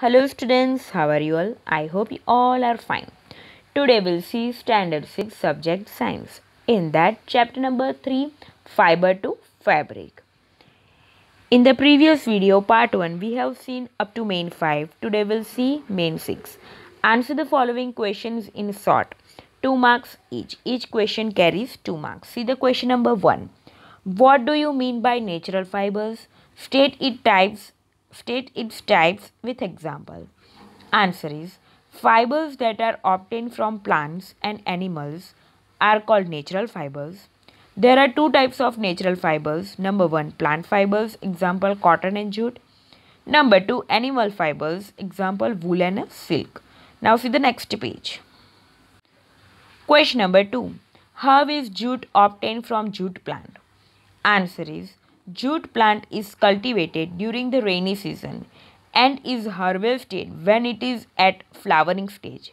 Hello students, how are you all? I hope you all are fine. Today we'll see standard 6 subject science. In that chapter number 3 fiber to fabric. In the previous video part 1 we have seen up to main 5. Today we'll see main 6. Answer the following questions in short. 2 marks each. Each question carries 2 marks. See the question number 1. What do you mean by natural fibers? State its types State its types with example. Answer is fibers that are obtained from plants and animals are called natural fibers. There are two types of natural fibers. Number 1 plant fibers example cotton and jute. Number 2 animal fibers example wool and silk. Now see the next page. Question number 2 How is jute obtained from jute plant? Answer is Jute plant is cultivated during the rainy season and is harvested when it is at flowering stage.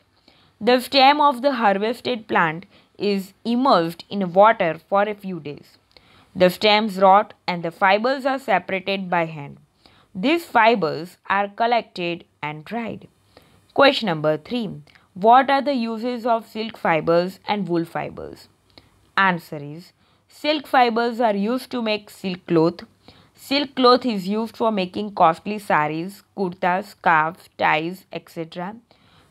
The stem of the harvested plant is immersed in water for a few days. The stems rot and the fibers are separated by hand. These fibers are collected and dried. Question number 3. What are the uses of silk fibers and wool fibers? Answer is Silk fibers are used to make silk cloth. Silk cloth is used for making costly saris, kurtas, scarves, ties, etc.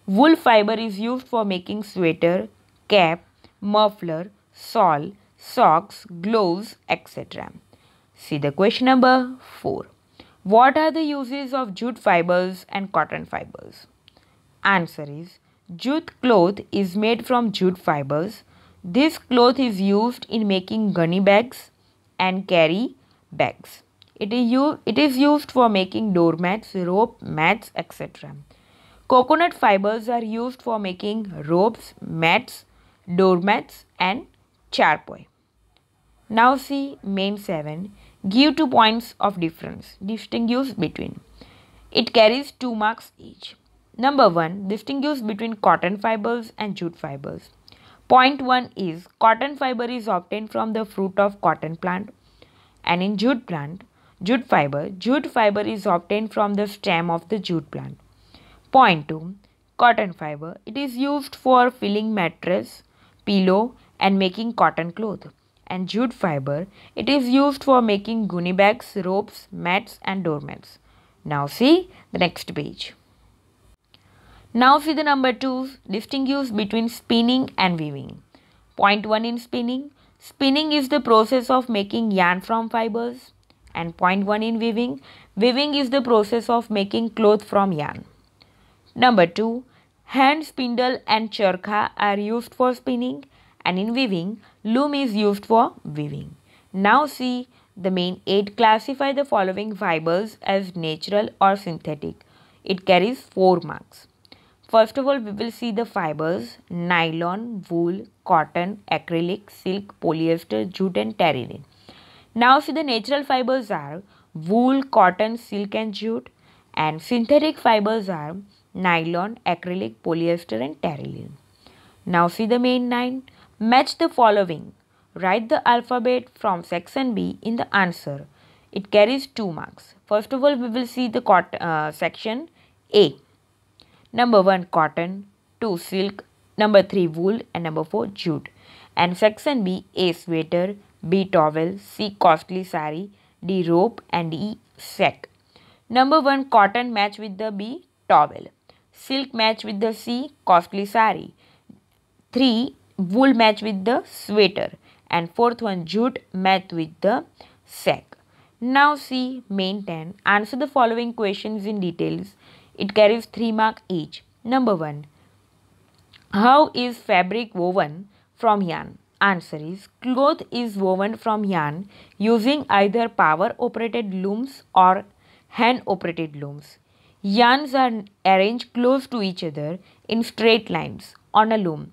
Wool fiber is used for making sweater, cap, muffler, shawl, socks, gloves, etc. See the question number 4. What are the uses of jute fibers and cotton fibers? Answer is Jute cloth is made from jute fibers this cloth is used in making gunny bags and carry bags. It is, it is used for making doormats, rope, mats, etc. Coconut fibers are used for making ropes, mats, doormats, and charpoy. Now see main 7. Give two points of difference. Distinguish between. It carries 2 marks each. Number 1. Distinguish between cotton fibers and jute fibers. Point 1 is cotton fiber is obtained from the fruit of cotton plant and in jute plant, jute fiber, jute fiber is obtained from the stem of the jute plant. Point 2 cotton fiber, it is used for filling mattress, pillow and making cotton cloth and jute fiber, it is used for making gunny bags, ropes, mats and doormats. Now see the next page. Now see the number 2 distinguish between spinning and weaving. Point 1 in spinning. Spinning is the process of making yarn from fibers. And point 1 in weaving. Weaving is the process of making cloth from yarn. Number 2. Hand spindle and charkha are used for spinning and in weaving loom is used for weaving. Now see the main 8 classify the following fibers as natural or synthetic. It carries 4 marks. First of all, we will see the fibers nylon, wool, cotton, acrylic, silk, polyester, jute, and terylene. Now, see the natural fibers are wool, cotton, silk, and jute, and synthetic fibers are nylon, acrylic, polyester, and terylene. Now, see the main nine. Match the following. Write the alphabet from section B in the answer. It carries two marks. First of all, we will see the uh, section A. Number 1 cotton, 2 silk, number 3 wool and number 4 jute. And section B A sweater, B towel, C costly sari, D rope and E sack. Number 1 cotton match with the B towel. Silk match with the C costly sari. 3 wool match with the sweater and fourth one jute match with the sack. Now see main 10. Answer the following questions in details it carries 3 mark each. Number 1. How is fabric woven from yarn? Answer is cloth is woven from yarn using either power operated looms or hand operated looms. Yarns are arranged close to each other in straight lines on a loom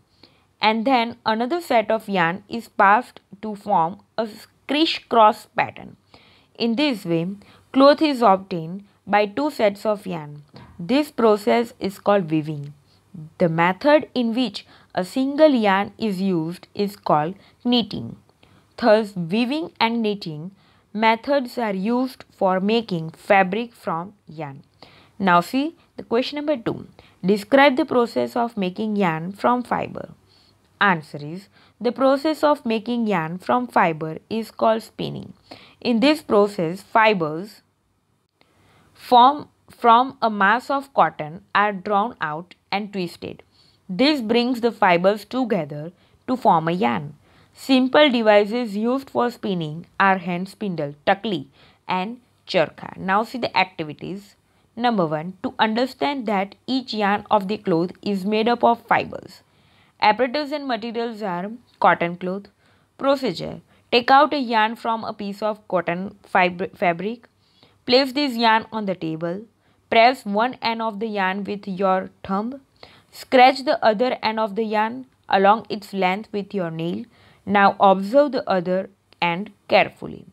and then another set of yarn is passed to form a crisscross pattern. In this way, cloth is obtained by two sets of yarn. This process is called weaving. The method in which a single yarn is used is called knitting. Thus, weaving and knitting methods are used for making fabric from yarn. Now see The question number 2. Describe the process of making yarn from fiber. Answer is the process of making yarn from fiber is called spinning. In this process, fibers form from a mass of cotton are drawn out and twisted. This brings the fibers together to form a yarn. Simple devices used for spinning are hand spindle, takli and charkha. Now see the activities. Number 1. To understand that each yarn of the cloth is made up of fibers. Apparatus and materials are cotton cloth. Procedure. Take out a yarn from a piece of cotton fabric. Place this yarn on the table. Press one end of the yarn with your thumb. Scratch the other end of the yarn along its length with your nail. Now observe the other end carefully.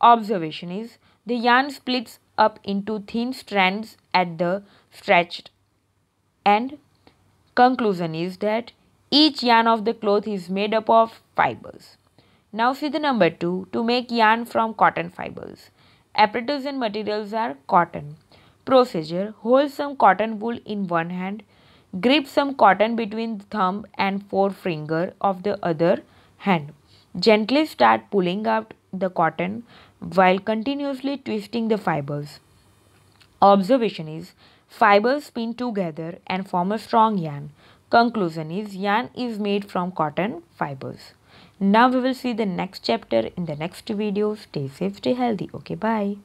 Observation is the yarn splits up into thin strands at the stretched end. Conclusion is that each yarn of the cloth is made up of fibers. Now see the number 2 to make yarn from cotton fibers. Apparatus and materials are cotton. Procedure Hold some cotton wool in one hand. Grip some cotton between the thumb and forefinger of the other hand. Gently start pulling out the cotton while continuously twisting the fibers. Observation is fibers spin together and form a strong yarn. Conclusion is yarn is made from cotton fibers. Now we will see the next chapter in the next video. Stay safe, stay healthy. Okay, bye.